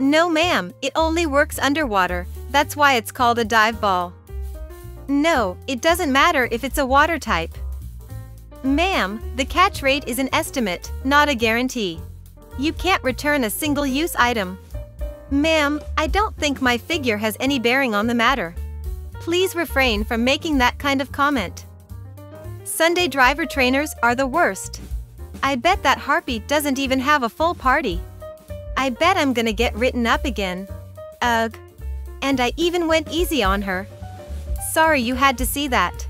No ma'am, it only works underwater, that's why it's called a dive ball. No, it doesn't matter if it's a water type. Ma'am, the catch rate is an estimate, not a guarantee. You can't return a single-use item. Ma'am, I don't think my figure has any bearing on the matter. Please refrain from making that kind of comment. Sunday driver trainers are the worst. I bet that harpy doesn't even have a full party. I bet I'm gonna get written up again. Ugh. And I even went easy on her. Sorry you had to see that.